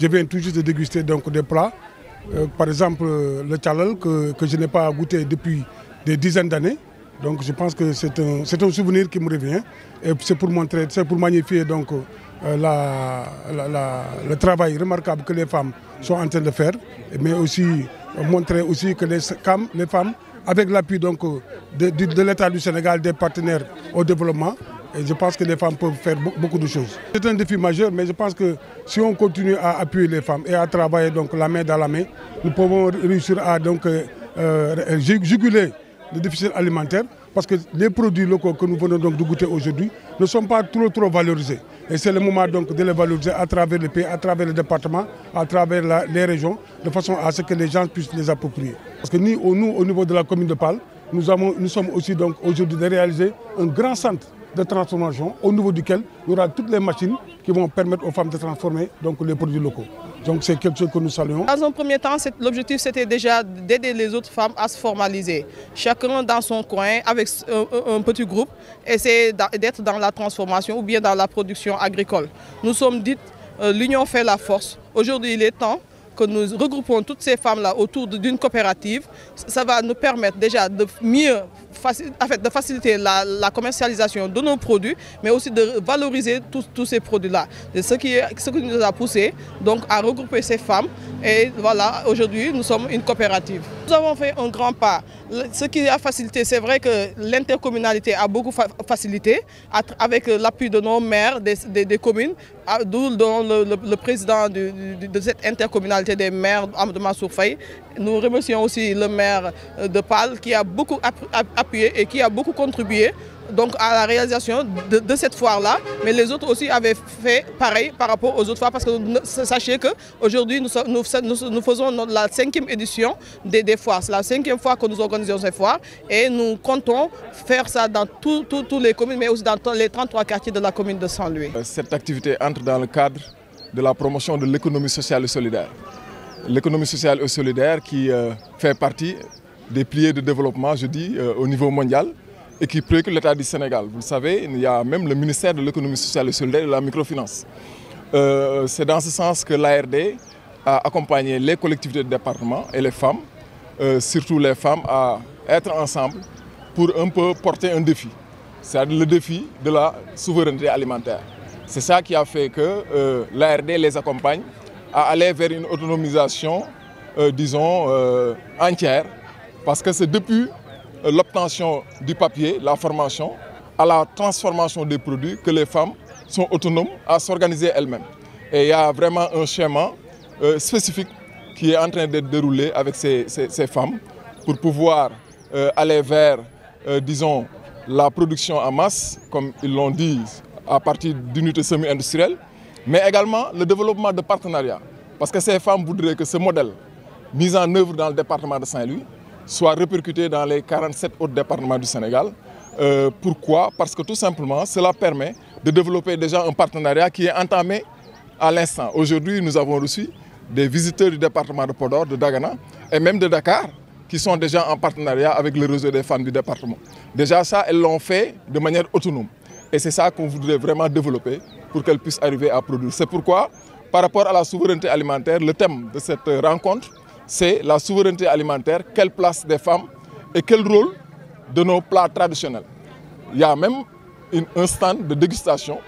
Je viens tout juste de déguster donc des plats. Euh, par exemple, le tchalal que, je n'ai pas goûté depuis des dizaines d'années. Donc je pense que c'est un, souvenir qui me revient. Et c'est pour montrer, c'est pour magnifier donc, euh, le travail remarquable que les femmes sont en train de faire. Mais aussi euh, montrer aussi que les, femmes, avec l'appui de l'État du Sénégal, des partenaires au développement, et je pense que les femmes peuvent faire beaucoup de choses. C'est un défi majeur, mais je pense que si on continue à appuyer les femmes et à travailler donc la main dans la main, nous pouvons réussir à donc euh, juguler le déficit alimentaire parce que les produits locaux que nous venons donc de goûter aujourd'hui ne sont pas trop valorisés. Et c'est le moment donc de les valoriser à travers le pays, à travers les départements, à travers les régions, de façon à ce que les gens puissent les approprier. Parce que nous, au niveau de la commune de Pâle, nous, nous sommes aussi aujourd'hui de réaliser un grand centre de transformation au niveau duquel il y aura toutes les machines qui vont permettre aux femmes de transformer donc, les produits locaux. Donc c'est quelque chose que nous saluons. Dans un premier temps, l'objectif c'était déjà d'aider les autres femmes à se formaliser. Chacun dans son coin, avec un, petit groupe, essayer d'être dans la transformation ou bien dans la production agricole. Nous sommes dites, euh, l'union fait la force. Aujourd'hui, il est temps que nous regroupons toutes ces femmes-là autour d'une coopérative. Ça va nous permettre déjà de mieux faciliter la, commercialisation de nos produits, mais aussi de valoriser tous, tous ces produits-là. C'est ce qui, ce qui nous a poussé donc, à regrouper ces femmes. Et voilà, aujourd'hui, nous sommes une coopérative. Nous avons fait un grand pas. Ce qui a facilité, c'est vrai que l'intercommunalité a beaucoup fa facilité avec l'appui de nos maires des, communes, d'où le, président de, cette intercommunalité des maires, Amadou Mansour. Nous remercions aussi le maire de Pâle qui a beaucoup appuyé et qui a beaucoup contribué donc à la réalisation de, cette foire-là. Mais les autres aussi avaient fait pareil par rapport aux autres foires parce que sachez qu'aujourd'hui nous, nous, faisons la cinquième édition des, foires. C'est la cinquième fois que nous organisons ces foires et nous comptons faire ça dans tous tout, tout les communes mais aussi dans les 33 quartiers de la commune de Saint-Louis. Cette activité entre dans le cadre de la promotion de l'économie sociale et solidaire. L'économie sociale et solidaire qui euh, fait partie des piliers de développement, je dis, euh, au niveau mondial et qui préoccupe l'État du Sénégal. Vous le savez, il y a même le ministère de l'économie sociale et solidaire de la microfinance. Euh, C'est dans ce sens que l'ARD a accompagné les collectivités de département et les femmes, euh, surtout les femmes, à être ensemble pour un peu porter un défi. C'est-à-dire le défi de la souveraineté alimentaire. C'est ça qui a fait que euh, l'ARD les accompagne à aller vers une autonomisation, disons, entière parce que c'est depuis l'obtention du papier, la formation, à la transformation des produits que les femmes sont autonomes à s'organiser elles-mêmes. Et il y a vraiment un schéma euh, spécifique qui est en train d'être déroulé avec ces, ces, femmes pour pouvoir euh, aller vers, euh, disons, la production en masse, comme ils l'ont dit, à partir d'unités semi-industrielles, mais également le développement de partenariats. Parce que ces femmes voudraient que ce modèle, mis en œuvre dans le département de Saint-Louis, soit répercuté dans les 47 autres départements du Sénégal. Euh, pourquoi? Parce que tout simplement, cela permet de développer déjà un partenariat qui est entamé à l'instant. Aujourd'hui, nous avons reçu des visiteurs du département de Podor, de Dagana et même de Dakar qui sont déjà en partenariat avec le réseau des femmes du département. Déjà ça, elles l'ont fait de manière autonome. Et c'est ça qu'on voudrait vraiment développer pour qu'elles puissent arriver à produire. C'est pourquoi, par rapport à la souveraineté alimentaire, le thème de cette rencontre, c'est la souveraineté alimentaire, quelle place des femmes et quel rôle de nos plats traditionnels. Il y a même un stand de dégustation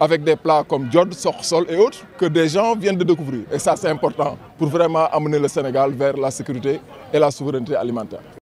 avec des plats comme Diod, Sorsol et autres que des gens viennent de découvrir. Et ça, c'est important pour vraiment amener le Sénégal vers la sécurité et la souveraineté alimentaire.